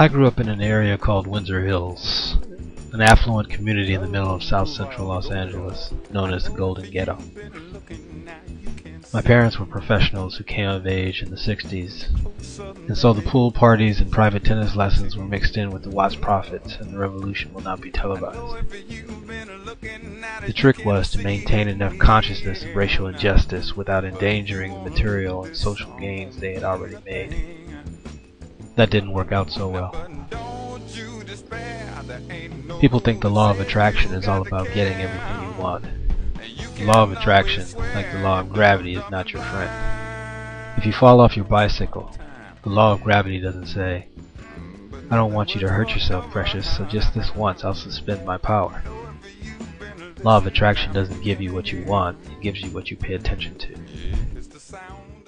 I grew up in an area called Windsor Hills, an affluent community in the middle of south central Los Angeles, known as the Golden Ghetto. My parents were professionals who came of age in the 60s, and so the pool parties and private tennis lessons were mixed in with the Watts Prophets, and the revolution will not be televised. The trick was to maintain enough consciousness of racial injustice without endangering the material and social gains they had already made. That didn't work out so well. People think the law of attraction is all about getting everything you want. The law of attraction, like the law of gravity, is not your friend. If you fall off your bicycle, the law of gravity doesn't say, I don't want you to hurt yourself, precious, so just this once I'll suspend my power. Law of attraction doesn't give you what you want, it gives you what you pay attention to.